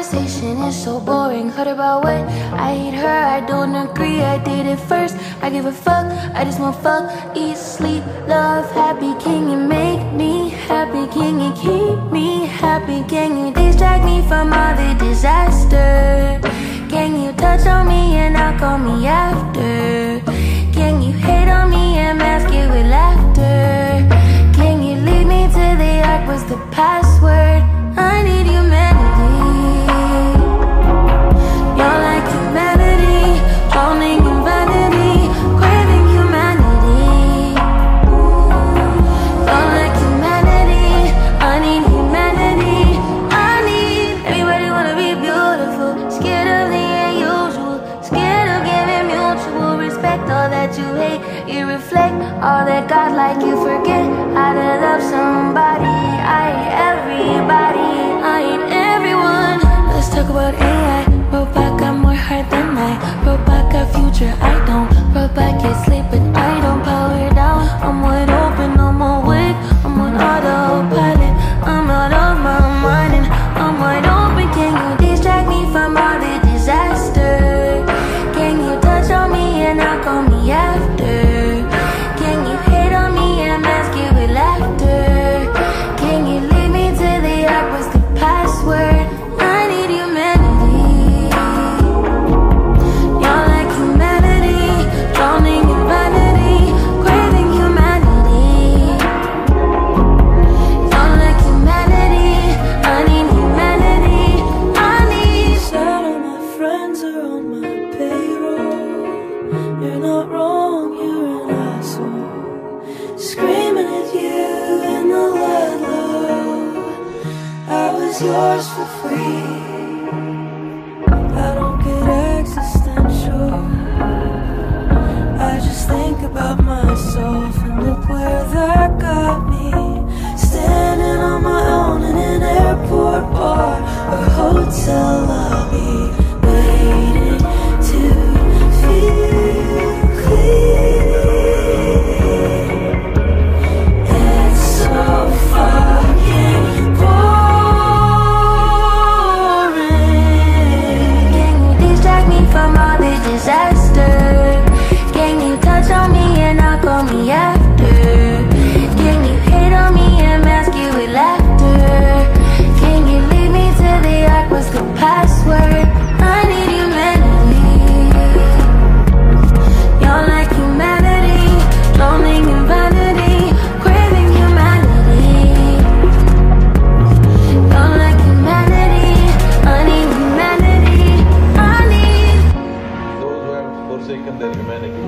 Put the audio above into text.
conversation is so boring. Heard about what I hate her, I don't agree. I did it first. I give a fuck. I just want fuck, eat, sleep, love, happy. Can you make me happy? Can you keep me happy? Can you distract me from all the disaster? Can you touch on me and not call me after? All that God like you forget how to love somebody. I hate everybody, I hate everyone. Let's talk about AI. Robot got more heart than I. Robot got future, I yours for free. I don't get existential. I just think about mine the humanity.